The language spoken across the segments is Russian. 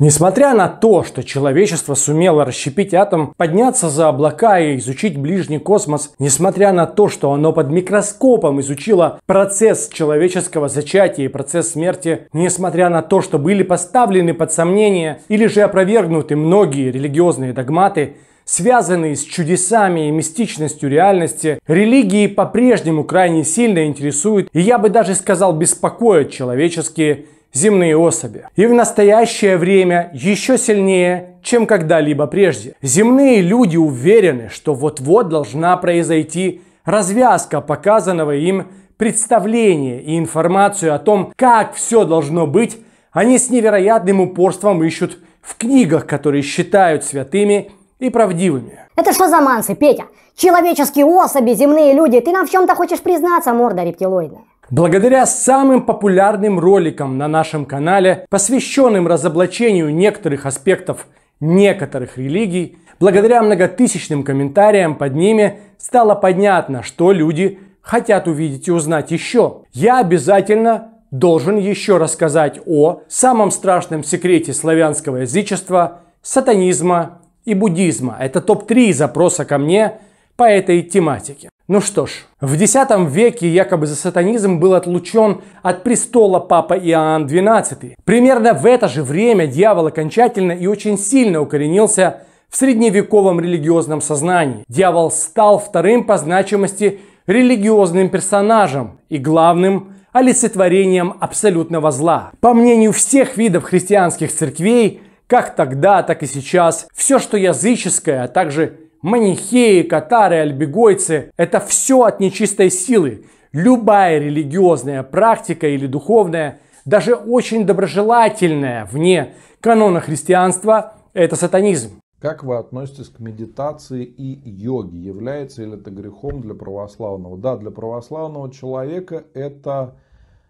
Несмотря на то, что человечество сумело расщепить атом, подняться за облака и изучить ближний космос, несмотря на то, что оно под микроскопом изучило процесс человеческого зачатия и процесс смерти, несмотря на то, что были поставлены под сомнение или же опровергнуты многие религиозные догматы, связанные с чудесами и мистичностью реальности, религии по-прежнему крайне сильно интересуют и я бы даже сказал беспокоят человеческие земные особи. И в настоящее время еще сильнее, чем когда-либо прежде. Земные люди уверены, что вот-вот должна произойти развязка показанного им представления и информацию о том, как все должно быть, они с невероятным упорством ищут в книгах, которые считают святыми и правдивыми. Это что за мансы, Петя? Человеческие особи, земные люди, ты нам в чем-то хочешь признаться, морда рептилоидная? Благодаря самым популярным роликам на нашем канале, посвященным разоблачению некоторых аспектов некоторых религий, благодаря многотысячным комментариям под ними стало понятно, что люди хотят увидеть и узнать еще. Я обязательно должен еще рассказать о самом страшном секрете славянского язычества, сатанизма и буддизма. Это топ-3 запроса ко мне по этой тематике. Ну что ж, в X веке якобы за сатанизм был отлучен от престола папа Иоанн XII. Примерно в это же время дьявол окончательно и очень сильно укоренился в средневековом религиозном сознании. Дьявол стал вторым по значимости религиозным персонажем и главным олицетворением абсолютного зла. По мнению всех видов христианских церквей, как тогда, так и сейчас, все, что языческое, а также манихеи, катары, альбегойцы – это все от нечистой силы. Любая религиозная практика или духовная, даже очень доброжелательная вне канона христианства – это сатанизм. Как вы относитесь к медитации и йоге? Является ли это грехом для православного? Да, для православного человека это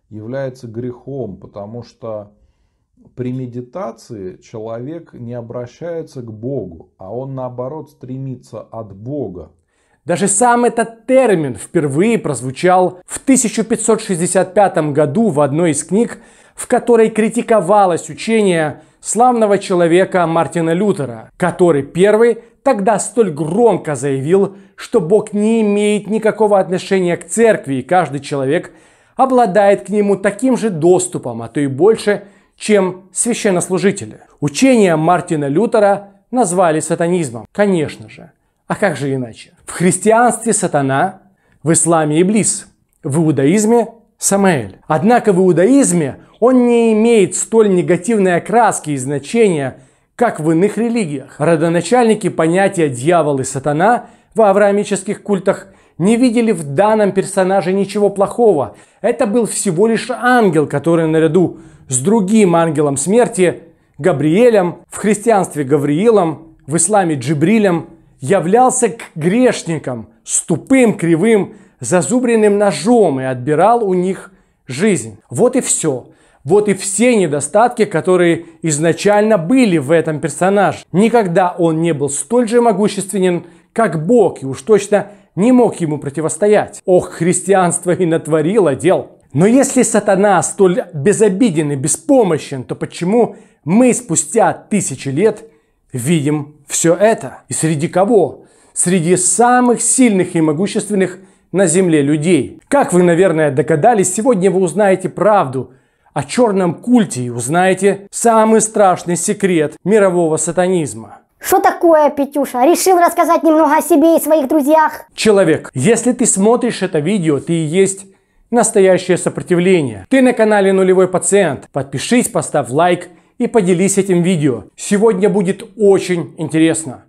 является грехом, потому что при медитации человек не обращается к Богу, а он наоборот стремится от Бога. Даже сам этот термин впервые прозвучал в 1565 году в одной из книг, в которой критиковалось учение славного человека Мартина Лютера, который первый тогда столь громко заявил, что Бог не имеет никакого отношения к церкви, и каждый человек обладает к нему таким же доступом, а то и больше – чем священнослужители. Учение Мартина Лютера назвали сатанизмом. Конечно же. А как же иначе? В христианстве сатана, в исламе Иблис, в иудаизме Самаэль. Однако в иудаизме он не имеет столь негативной окраски и значения, как в иных религиях. Родоначальники понятия дьявол и сатана в авраамических культах не видели в данном персонаже ничего плохого. Это был всего лишь ангел, который наряду с другим ангелом смерти, Габриэлем, в христианстве Гавриилом, в исламе Джибрилем, являлся к грешникам с тупым, кривым, зазубренным ножом и отбирал у них жизнь. Вот и все. Вот и все недостатки, которые изначально были в этом персонаже. Никогда он не был столь же могущественен, как Бог, и уж точно не мог ему противостоять. Ох, христианство и натворило дел. Но если сатана столь безобиден и беспомощен, то почему мы спустя тысячи лет видим все это? И среди кого? Среди самых сильных и могущественных на земле людей. Как вы, наверное, догадались, сегодня вы узнаете правду о черном культе и узнаете самый страшный секрет мирового сатанизма. Что такое, Петюша? Решил рассказать немного о себе и своих друзьях? Человек, если ты смотришь это видео, ты и есть настоящее сопротивление. Ты на канале Нулевой Пациент. Подпишись, поставь лайк и поделись этим видео. Сегодня будет очень интересно.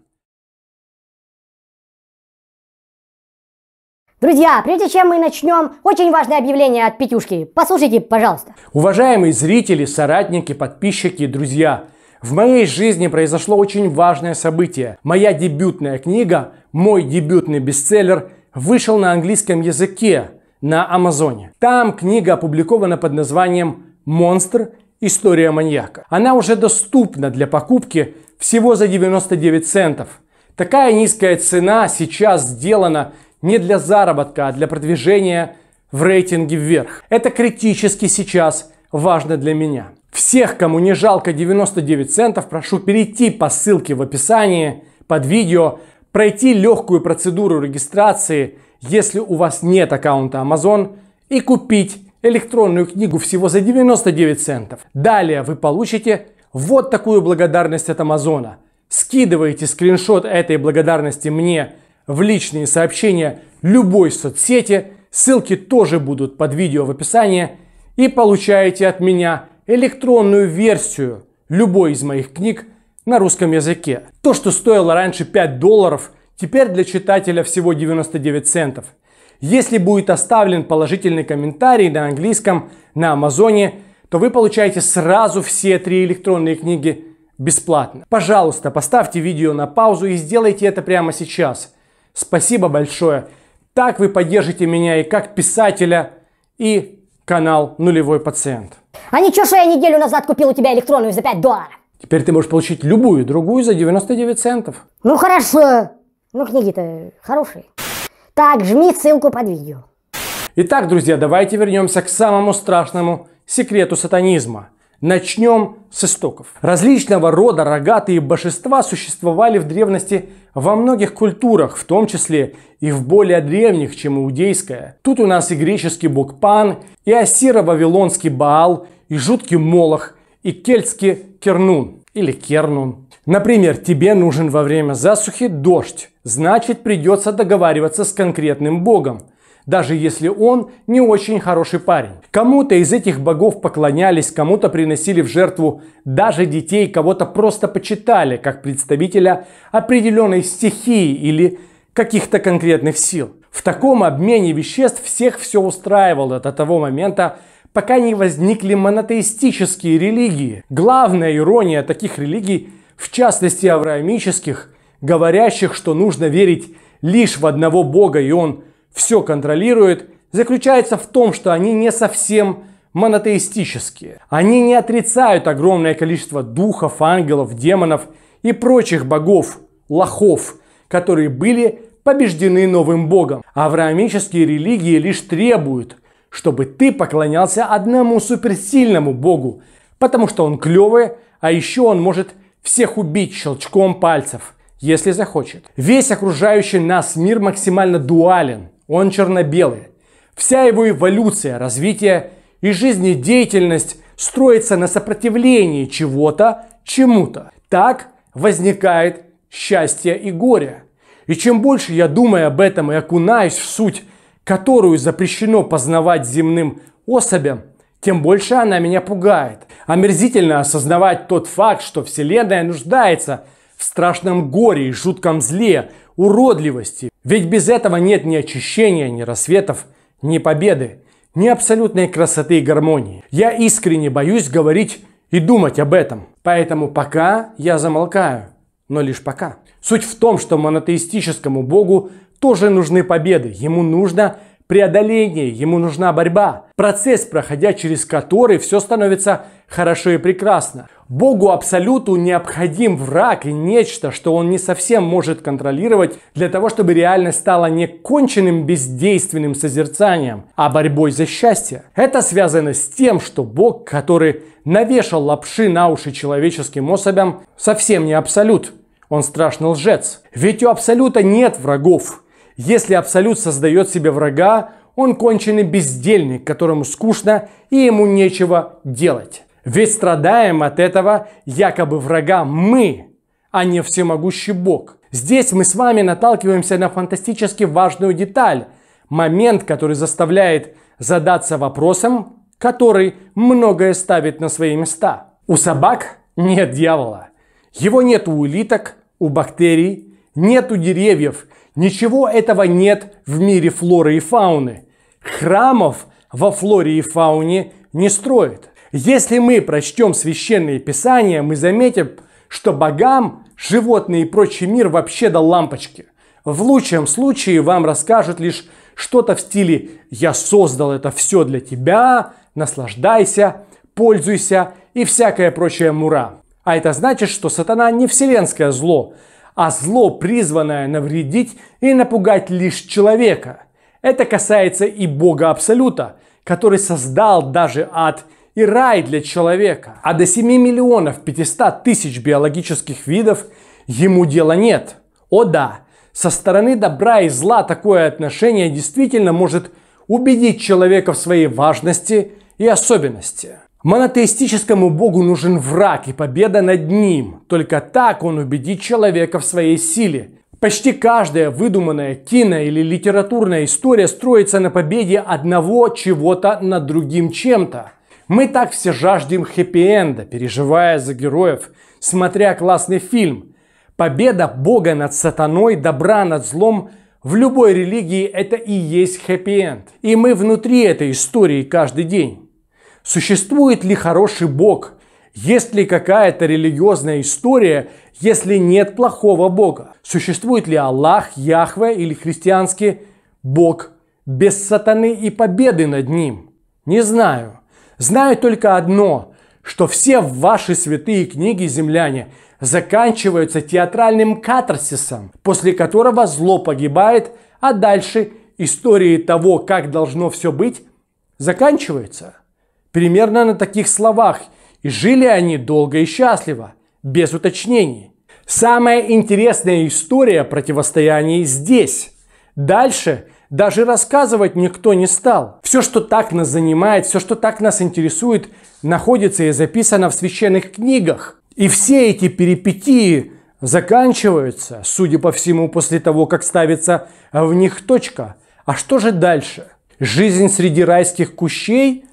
Друзья, прежде чем мы начнем, очень важное объявление от Петюшки. Послушайте, пожалуйста. Уважаемые зрители, соратники, подписчики, друзья, в моей жизни произошло очень важное событие. Моя дебютная книга, мой дебютный бестселлер, вышел на английском языке на Амазоне. Там книга опубликована под названием «Монстр. История маньяка». Она уже доступна для покупки всего за 99 центов. Такая низкая цена сейчас сделана не для заработка, а для продвижения в рейтинге вверх. Это критически сейчас важно для меня. Всех, кому не жалко 99 центов, прошу перейти по ссылке в описании под видео, пройти легкую процедуру регистрации, если у вас нет аккаунта Amazon, и купить электронную книгу всего за 99 центов. Далее вы получите вот такую благодарность от Амазона. Скидываете скриншот этой благодарности мне в личные сообщения любой соцсети, ссылки тоже будут под видео в описании, и получаете от меня электронную версию любой из моих книг на русском языке. То, что стоило раньше 5 долларов, теперь для читателя всего 99 центов. Если будет оставлен положительный комментарий на английском на Амазоне, то вы получаете сразу все три электронные книги бесплатно. Пожалуйста, поставьте видео на паузу и сделайте это прямо сейчас. Спасибо большое. Так вы поддержите меня и как писателя, и канал «Нулевой пациент». А ничего, что я неделю назад купил у тебя электронную за 5 долларов. Теперь ты можешь получить любую другую за 99 центов. Ну хорошо. Ну книги-то хорошие. Так, жми ссылку под видео. Итак, друзья, давайте вернемся к самому страшному секрету сатанизма. Начнем с истоков. Различного рода рогатые божества существовали в древности во многих культурах, в том числе и в более древних, чем иудейская. Тут у нас и греческий бог Пан, и ассиро-вавилонский Баал, и жуткий Молох, и кельтский Кернун или Кернун. Например, тебе нужен во время засухи дождь, значит придется договариваться с конкретным богом даже если он не очень хороший парень. Кому-то из этих богов поклонялись, кому-то приносили в жертву даже детей, кого-то просто почитали как представителя определенной стихии или каких-то конкретных сил. В таком обмене веществ всех все устраивало до того момента, пока не возникли монотеистические религии. Главная ирония таких религий, в частности авраамических, говорящих, что нужно верить лишь в одного Бога и Он все контролирует, заключается в том, что они не совсем монотеистические. Они не отрицают огромное количество духов, ангелов, демонов и прочих богов, лохов, которые были побеждены новым богом. Авраамические религии лишь требуют, чтобы ты поклонялся одному суперсильному богу, потому что он клевый, а еще он может всех убить щелчком пальцев, если захочет. Весь окружающий нас мир максимально дуален. Он черно-белый. Вся его эволюция, развитие и жизнедеятельность строится на сопротивлении чего-то чему-то. Так возникает счастье и горе. И чем больше я думаю об этом и окунаюсь в суть, которую запрещено познавать земным особям, тем больше она меня пугает. Омерзительно осознавать тот факт, что Вселенная нуждается в страшном горе и жутком зле, уродливости. Ведь без этого нет ни очищения, ни рассветов, ни победы, ни абсолютной красоты и гармонии. Я искренне боюсь говорить и думать об этом. Поэтому пока я замолкаю. Но лишь пока. Суть в том, что монотеистическому богу тоже нужны победы. Ему нужно преодоление, ему нужна борьба. Процесс, проходя через который все становится хорошо и прекрасно. Богу Абсолюту необходим враг и нечто, что он не совсем может контролировать для того, чтобы реальность стала не конченным бездейственным созерцанием, а борьбой за счастье. Это связано с тем, что Бог, который навешал лапши на уши человеческим особям, совсем не Абсолют. Он страшный лжец. Ведь у Абсолюта нет врагов. Если Абсолют создает себе врага, он конченый бездельник, которому скучно и ему нечего делать. Ведь страдаем от этого якобы врага мы, а не всемогущий Бог. Здесь мы с вами наталкиваемся на фантастически важную деталь. Момент, который заставляет задаться вопросом, который многое ставит на свои места. У собак нет дьявола. Его нет у улиток, у бактерий, нет у деревьев. Ничего этого нет в мире флоры и фауны. Храмов во флоре и фауне не строят. Если мы прочтем священные писания, мы заметим, что богам животные и прочий мир вообще до лампочки. В лучшем случае вам расскажут лишь что-то в стиле «я создал это все для тебя», «наслаждайся», «пользуйся» и всякое прочее мура. А это значит, что сатана не вселенское зло, а зло, призванное навредить и напугать лишь человека. Это касается и Бога Абсолюта, который создал даже ад и рай для человека. А до 7 миллионов 500 тысяч биологических видов ему дела нет. О да, со стороны добра и зла такое отношение действительно может убедить человека в своей важности и особенности. Монотеистическому Богу нужен враг и победа над ним. Только так он убедит человека в своей силе. Почти каждая выдуманная кино или литературная история строится на победе одного чего-то над другим чем-то. Мы так все жаждем хэппи-энда, переживая за героев, смотря классный фильм. Победа Бога над сатаной, добра над злом в любой религии это и есть хэппи-энд. И мы внутри этой истории каждый день. Существует ли хороший Бог? Есть ли какая-то религиозная история, если нет плохого Бога? Существует ли Аллах, Яхве или христианский Бог без сатаны и победы над ним? Не знаю. Знаю только одно, что все ваши святые книги, земляне, заканчиваются театральным катарсисом, после которого зло погибает, а дальше истории того, как должно все быть, заканчиваются. Примерно на таких словах. И жили они долго и счастливо, без уточнений. Самая интересная история противостояний здесь. Дальше даже рассказывать никто не стал. Все, что так нас занимает, все, что так нас интересует, находится и записано в священных книгах. И все эти перипетии заканчиваются, судя по всему, после того, как ставится в них точка. А что же дальше? Жизнь среди райских кущей –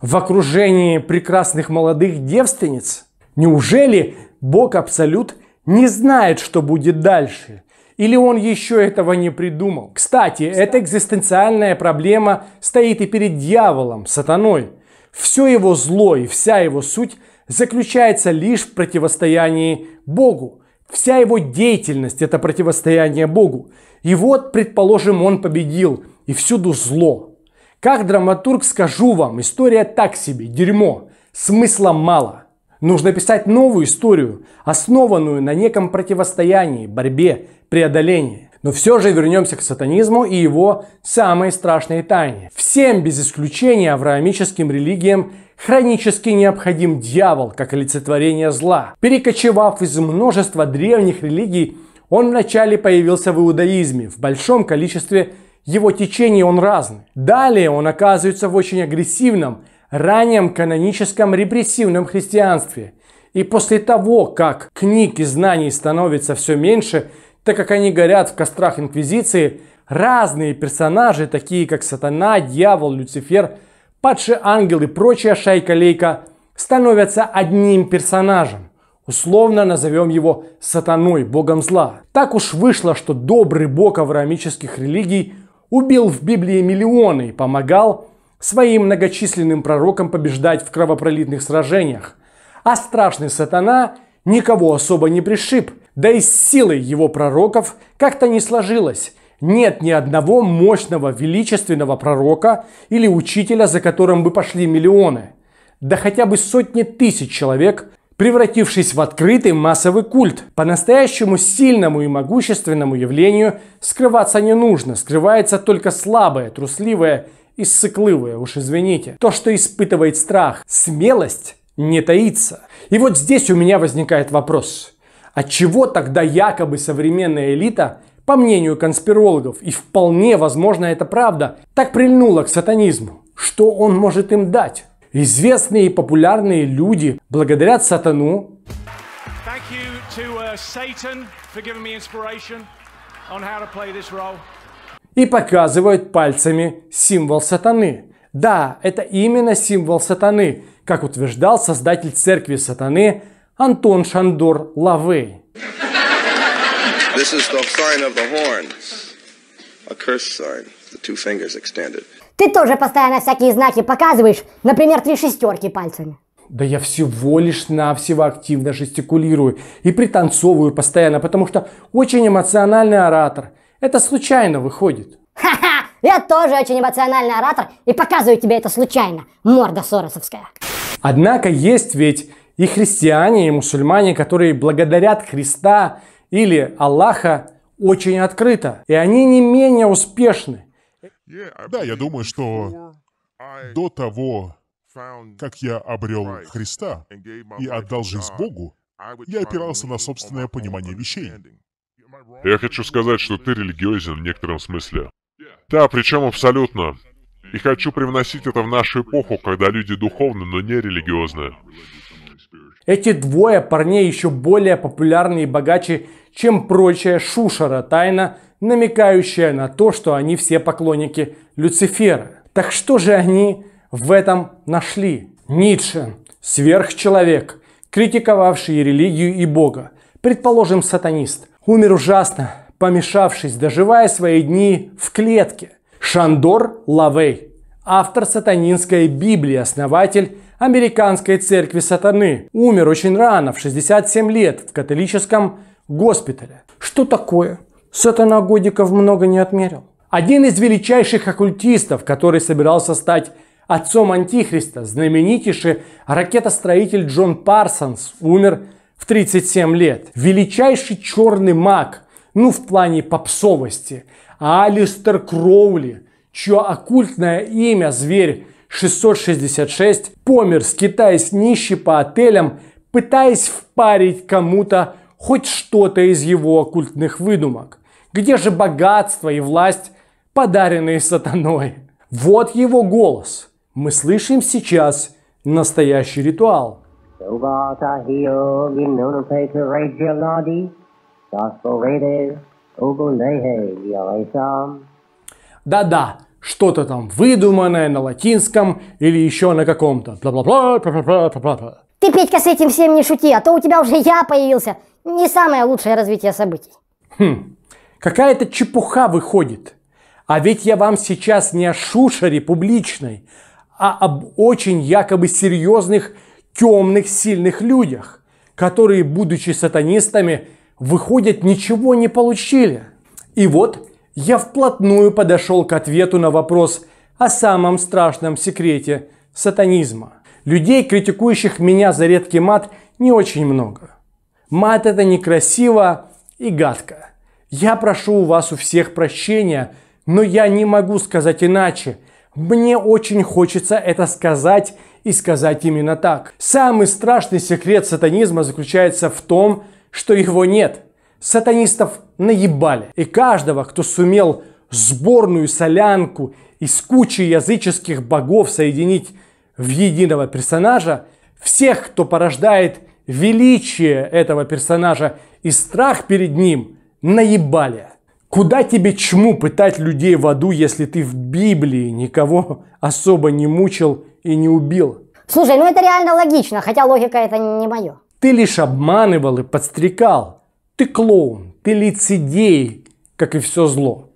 в окружении прекрасных молодых девственниц? Неужели Бог Абсолют не знает, что будет дальше? Или он еще этого не придумал? Кстати, эта экзистенциальная проблема стоит и перед дьяволом, сатаной. Все его зло и вся его суть заключается лишь в противостоянии Богу. Вся его деятельность – это противостояние Богу. И вот, предположим, он победил, и всюду зло – как драматург скажу вам, история так себе, дерьмо, смысла мало. Нужно писать новую историю, основанную на неком противостоянии, борьбе, преодолении. Но все же вернемся к сатанизму и его самой страшной тайне. Всем без исключения авраамическим религиям хронически необходим дьявол как олицетворение зла. Перекочевав из множества древних религий, он вначале появился в иудаизме в большом количестве его течение он разный. Далее он оказывается в очень агрессивном, раннем каноническом репрессивном христианстве. И после того, как книг и знаний становится все меньше, так как они горят в кострах Инквизиции, разные персонажи, такие как Сатана, Дьявол, Люцифер, Падший Ангел и прочая шайка-лейка, становятся одним персонажем. Условно назовем его сатаной, богом зла. Так уж вышло, что добрый бог авраамических религий убил в Библии миллионы и помогал своим многочисленным пророкам побеждать в кровопролитных сражениях. А страшный сатана никого особо не пришиб, да и с силой его пророков как-то не сложилось. Нет ни одного мощного величественного пророка или учителя, за которым бы пошли миллионы. Да хотя бы сотни тысяч человек превратившись в открытый массовый культ. По-настоящему сильному и могущественному явлению скрываться не нужно, скрывается только слабое, трусливое и уж извините. То, что испытывает страх, смелость не таится. И вот здесь у меня возникает вопрос. От чего тогда якобы современная элита, по мнению конспирологов, и вполне возможно это правда, так прильнула к сатанизму? Что он может им дать? известные и популярные люди благодарят сатану. Uh, и показывают пальцами символ сатаны. Да, это именно символ сатаны, как утверждал создатель церкви сатаны Антон Шандор Лавей. This is the sign of the horns, a curse sign, the two fingers extended. Ты тоже постоянно всякие знаки показываешь, например, три шестерки пальцами. Да я всего лишь навсего активно жестикулирую и пританцовываю постоянно, потому что очень эмоциональный оратор. Это случайно выходит. Ха-ха! Я тоже очень эмоциональный оратор и показываю тебе это случайно, морда соросовская. Однако есть ведь и христиане, и мусульмане, которые благодарят Христа или Аллаха очень открыто. И они не менее успешны. Да, я думаю, что до того, как я обрел Христа и отдал жизнь Богу, я опирался на собственное понимание вещей. Я хочу сказать, что ты религиозен в некотором смысле. Да, причем абсолютно. И хочу привносить это в нашу эпоху, когда люди духовны, но не религиозные. Эти двое парней еще более популярны и богаче, чем прочая шушера, тайна, намекающая на то, что они все поклонники Люцифера. Так что же они в этом нашли? Ницше, сверхчеловек, критиковавший религию и Бога, предположим, сатанист, умер ужасно, помешавшись, доживая свои дни в клетке. Шандор Лавей, автор сатанинской Библии, основатель американской церкви сатаны, умер очень рано, в 67 лет, в католическом госпитале. Что такое? Сатана годиков много не отмерил. Один из величайших оккультистов, который собирался стать отцом Антихриста, знаменитейший ракетостроитель Джон Парсонс, умер в 37 лет. Величайший черный маг, ну в плане попсовости, Алистер Кроули, чье оккультное имя зверь 666, помер, скитаясь нищий по отелям, пытаясь впарить кому-то хоть что-то из его оккультных выдумок. Где же богатство и власть, подаренные сатаной? Вот его голос – мы слышим сейчас настоящий ритуал. Да-да, что-то там выдуманное на латинском или еще на каком-то. Бла-бла-бла, Ты, Петька, с этим всем не шути, а то у тебя уже я появился. Не самое лучшее развитие событий. Хм, какая-то чепуха выходит. А ведь я вам сейчас не о шушере публичной, а об очень якобы серьезных, темных, сильных людях, которые, будучи сатанистами, выходят, ничего не получили. И вот я вплотную подошел к ответу на вопрос о самом страшном секрете сатанизма. Людей, критикующих меня за редкий мат, не очень много. Мат это некрасиво и гадко. Я прошу у вас у всех прощения, но я не могу сказать иначе – мне очень хочется это сказать и сказать именно так. Самый страшный секрет сатанизма заключается в том, что его нет. Сатанистов наебали. И каждого, кто сумел сборную солянку из кучи языческих богов соединить в единого персонажа, всех, кто порождает величие этого персонажа и страх перед ним, наебали. Куда тебе чему пытать людей в аду, если ты в Библии никого особо не мучил и не убил? Слушай, ну это реально логично, хотя логика это не мое. Ты лишь обманывал и подстрекал. Ты клоун, ты лицедей, как и все зло.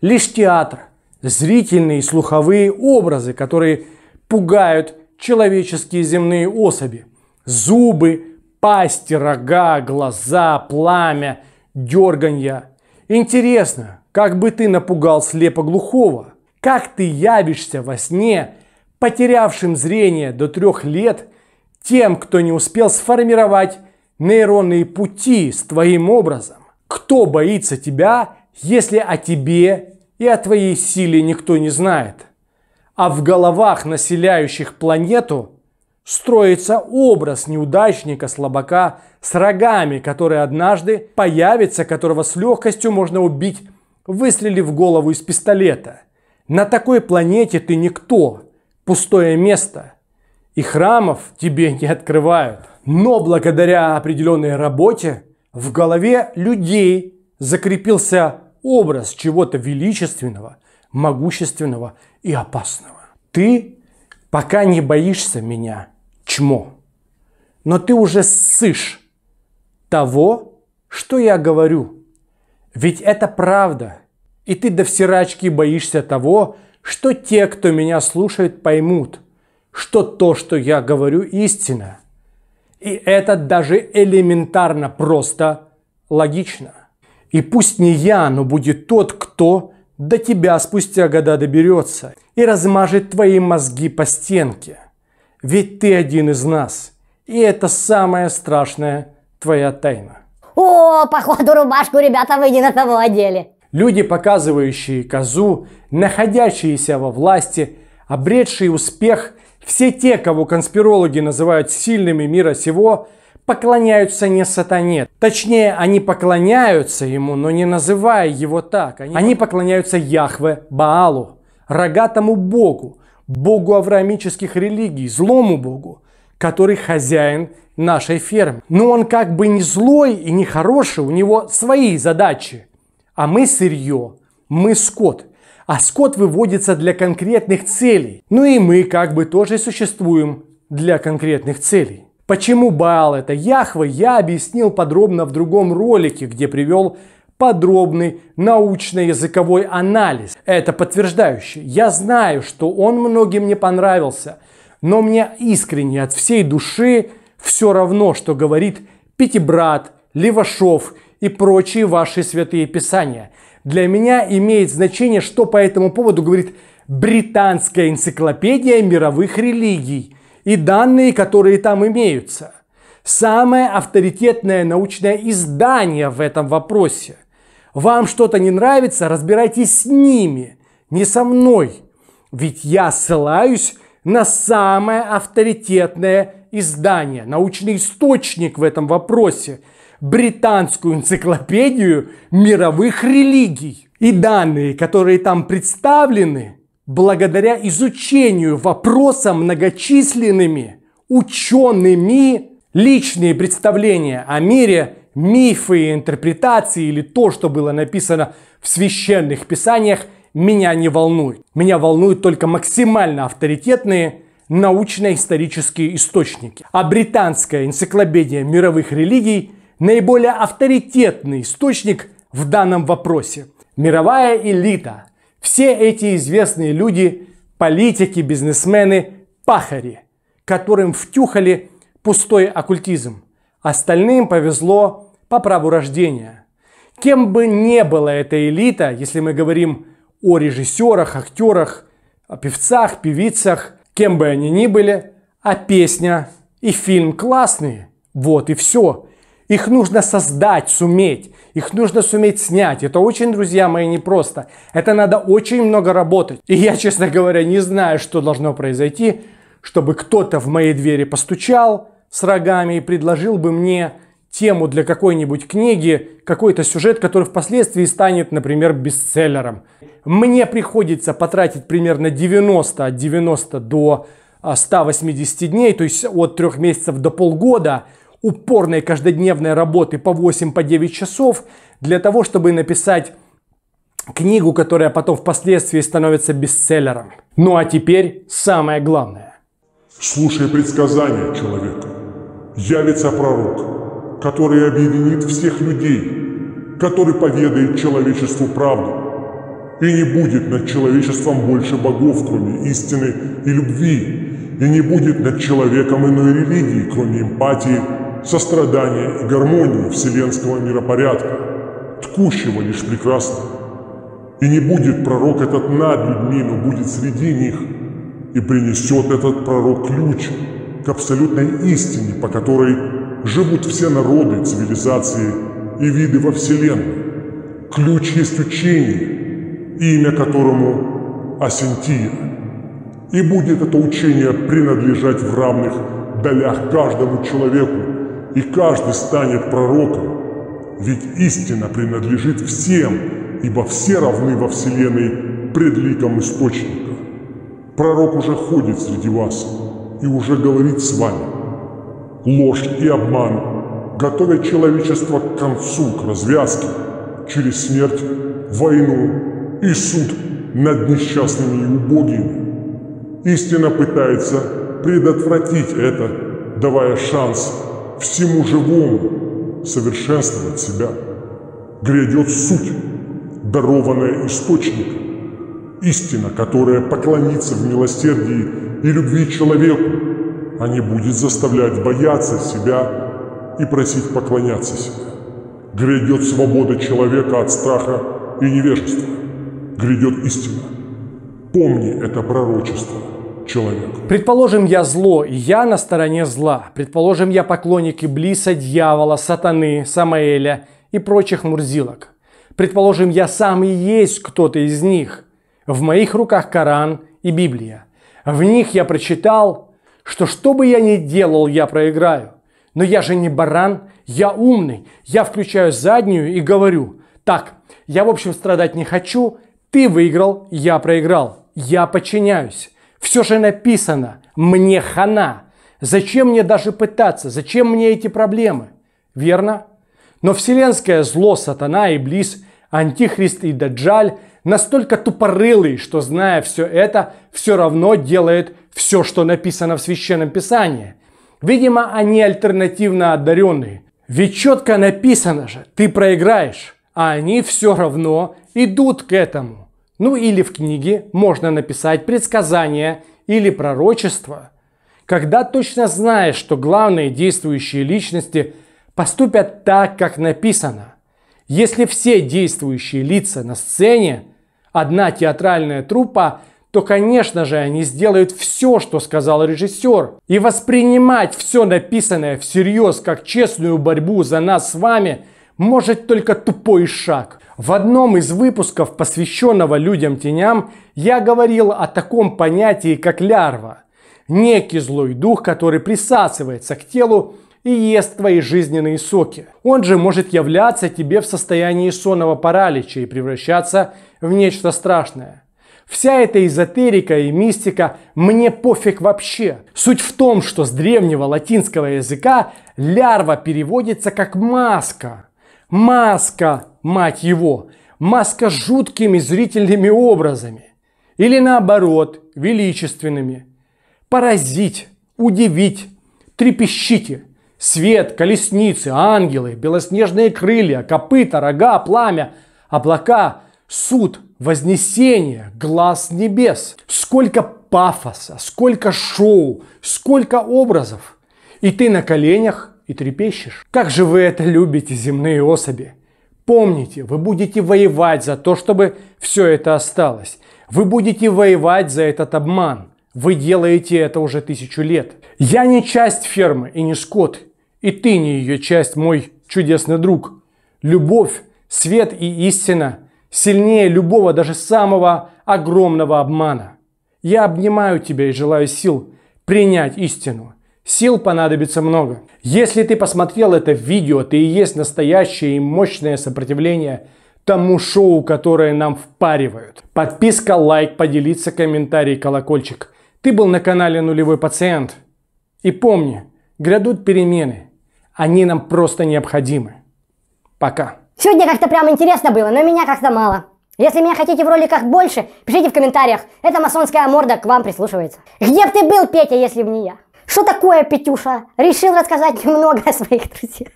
Лишь театр, зрительные и слуховые образы, которые пугают человеческие земные особи. Зубы, пасти, рога, глаза, пламя, дерганья – Интересно, как бы ты напугал слепоглухого? Как ты явишься во сне, потерявшим зрение до трех лет, тем, кто не успел сформировать нейронные пути с твоим образом? Кто боится тебя, если о тебе и о твоей силе никто не знает? А в головах населяющих планету – строится образ неудачника, слабака с рогами, который однажды появится, которого с легкостью можно убить, выстрелив в голову из пистолета. На такой планете ты никто, пустое место. И храмов тебе не открывают. Но благодаря определенной работе в голове людей закрепился образ чего-то величественного, могущественного и опасного. Ты пока не боишься меня – чмо. Но ты уже ссышь того, что я говорю. Ведь это правда. И ты до всерачки боишься того, что те, кто меня слушает, поймут, что то, что я говорю, истина. И это даже элементарно просто логично. И пусть не я, но будет тот, кто до тебя спустя года доберется и размажет твои мозги по стенке – ведь ты один из нас. И это самая страшная твоя тайна. О, походу рубашку ребята вы не на того одели. Люди, показывающие козу, находящиеся во власти, обретшие успех Все те, кого конспирологи называют сильными мира сего, поклоняются не сатане. Точнее, они поклоняются ему, но не называя его так. Они, они поклоняются Яхве Баалу, рогатому богу, богу авраамических религий, злому богу, который хозяин нашей фермы. Но он как бы не злой и не хороший, у него свои задачи. А мы сырье, мы скот. А скот выводится для конкретных целей. Ну и мы как бы тоже существуем для конкретных целей. Почему Баал это Яхве, я объяснил подробно в другом ролике, где привел подробный научно-языковой анализ. Это подтверждающий. Я знаю, что он многим не понравился, но мне искренне от всей души все равно, что говорит Пятибрат, Левашов и прочие ваши святые писания. Для меня имеет значение, что по этому поводу говорит британская энциклопедия мировых религий – и данные, которые там имеются. Самое авторитетное научное издание в этом вопросе. Вам что-то не нравится, разбирайтесь с ними, не со мной. Ведь я ссылаюсь на самое авторитетное издание, научный источник в этом вопросе, британскую энциклопедию мировых религий. И данные, которые там представлены, благодаря изучению вопроса многочисленными учеными личные представления о мире, мифы, интерпретации или то, что было написано в священных писаниях, меня не волнует. Меня волнуют только максимально авторитетные научно-исторические источники. А британская энциклопедия мировых религий – наиболее авторитетный источник в данном вопросе. Мировая элита – все эти известные люди, политики, бизнесмены, пахари, которым втюхали пустой оккультизм. Остальным повезло по праву рождения. Кем бы не была эта элита, если мы говорим о режиссерах, актерах, о певцах, певицах, кем бы они ни были, а песня и фильм классные. Вот и все. Их нужно создать, суметь. Их нужно суметь снять. Это очень, друзья мои, непросто. Это надо очень много работать. И я, честно говоря, не знаю, что должно произойти, чтобы кто-то в моей двери постучал с рогами и предложил бы мне тему для какой-нибудь книги, какой-то сюжет, который впоследствии станет, например, бестселлером. Мне приходится потратить примерно 90, от 90 до 180 а, дней, то есть от трех месяцев до полгода – упорной каждодневной работы по 8-9 по часов для того, чтобы написать книгу, которая потом впоследствии становится бестселлером. Ну а теперь самое главное. Слушай предсказания человека. Явится пророк, который объединит всех людей, который поведает человечеству правду. И не будет над человечеством больше богов, кроме истины и любви. И не будет над человеком иной религии, кроме эмпатии сострадания и гармонии вселенского миропорядка, ткущего лишь прекрасно. И не будет пророк этот над людьми, но будет среди них, и принесет этот пророк ключ к абсолютной истине, по которой живут все народы, цивилизации и виды во Вселенной. Ключ есть учение, имя которому Асентия. И будет это учение принадлежать в равных долях каждому человеку, и каждый станет пророком. Ведь истина принадлежит всем, ибо все равны во Вселенной пред ликом Источника. Пророк уже ходит среди вас и уже говорит с вами. Ложь и обман готовят человечество к концу, к развязке, через смерть, войну и суд над несчастными и убогими. Истина пытается предотвратить это, давая шанс всему живому совершенствовать себя. Грядет суть, дарованная источником, истина, которая поклонится в милосердии и любви человеку, а не будет заставлять бояться себя и просить поклоняться себе. Грядет свобода человека от страха и невежества. Грядет истина. Помни это пророчество – человек. Предположим, я зло, я на стороне зла. Предположим, я поклонник Иблиса, дьявола, сатаны, Самаэля и прочих мурзилок. Предположим, я сам и есть кто-то из них. В моих руках Коран и Библия. В них я прочитал, что что бы я ни делал, я проиграю. Но я же не баран, я умный. Я включаю заднюю и говорю, так, я в общем страдать не хочу, ты выиграл, я проиграл. Я подчиняюсь. Все же написано, мне хана. Зачем мне даже пытаться? Зачем мне эти проблемы? Верно? Но вселенское зло, сатана, и близ, антихрист и даджаль настолько тупорылый, что зная все это, все равно делает все, что написано в Священном Писании. Видимо, они альтернативно одаренные. Ведь четко написано же, ты проиграешь, а они все равно идут к этому. Ну или в книге можно написать предсказание или пророчество, когда точно знаешь, что главные действующие личности поступят так, как написано. Если все действующие лица на сцене одна театральная труппа, то, конечно же, они сделают все, что сказал режиссер. И воспринимать все написанное всерьез, как честную борьбу за нас с вами, может только тупой шаг. В одном из выпусков, посвященного людям-теням, я говорил о таком понятии, как лярва. Некий злой дух, который присасывается к телу и ест твои жизненные соки. Он же может являться тебе в состоянии сонного паралича и превращаться в нечто страшное. Вся эта эзотерика и мистика мне пофиг вообще. Суть в том, что с древнего латинского языка лярва переводится как маска. Маска, мать его. Маска с жуткими зрительными образами. Или наоборот, величественными. Поразить, удивить, трепещите. Свет, колесницы, ангелы, белоснежные крылья, копыта, рога, пламя, облака, суд, вознесение, глаз небес. Сколько пафоса, сколько шоу, сколько образов. И ты на коленях и трепещешь. Как же вы это любите, земные особи. Помните, вы будете воевать за то, чтобы все это осталось. Вы будете воевать за этот обман. Вы делаете это уже тысячу лет. Я не часть фермы и не скот. И ты не ее часть, мой чудесный друг. Любовь, свет и истина сильнее любого, даже самого огромного обмана. Я обнимаю тебя и желаю сил принять истину. Сил понадобится много. Если ты посмотрел это видео, ты и есть настоящее и мощное сопротивление тому шоу, которое нам впаривают. Подписка, лайк, поделиться, комментарий, колокольчик. Ты был на канале Нулевой Пациент. И помни, грядут перемены. Они нам просто необходимы. Пока. Сегодня как-то прям интересно было, но меня как-то мало. Если меня хотите в роликах больше, пишите в комментариях. Эта масонская морда к вам прислушивается. Где бы ты был, Петя, если бы не я? Что такое, Петюша? Решил рассказать немного о своих друзьях.